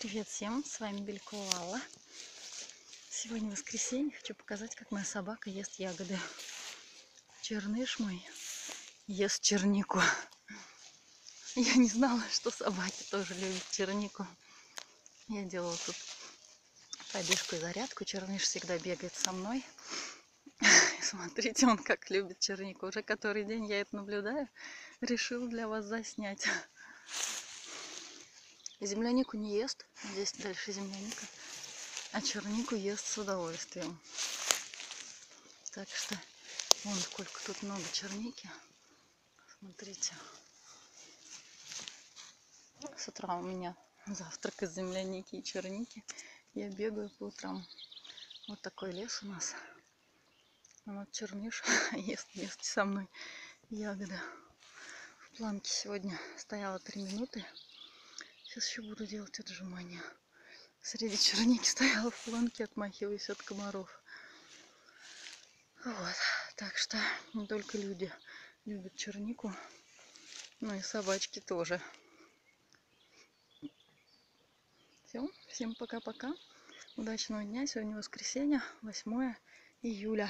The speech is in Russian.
Привет всем, с вами Белькова Алла. Сегодня воскресенье, хочу показать, как моя собака ест ягоды. Черныш мой ест чернику. Я не знала, что собаки тоже любят чернику. Я делала тут пробежку и зарядку. Черныш всегда бегает со мной. Смотрите, он как любит чернику. Уже который день я это наблюдаю. Решил для вас заснять. Землянику не ест. Здесь дальше земляника. А чернику ест с удовольствием. Так что вон сколько тут много черники. Смотрите. С утра у меня завтрак из земляники и черники. Я бегаю по утрам. Вот такой лес у нас. А вот черниш ест вместе со мной ягоды. В планке сегодня стояла 3 минуты. Сейчас еще буду делать отжимания. Среди черники стояла в планке, отмахиваясь от комаров. Вот. Так что не только люди любят чернику, но и собачки тоже. Все, всем пока-пока. Удачного дня. Сегодня воскресенье, 8 июля.